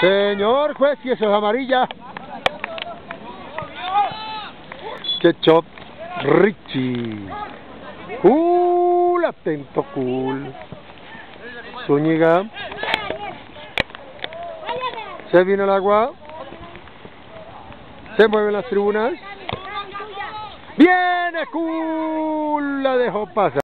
Señor juez, y eso es amarilla. Ketchup Richie. Cool, atento, cool. Zúñiga. Se viene el agua. Se mueven las tribunas. Viene cool, la dejó pasar.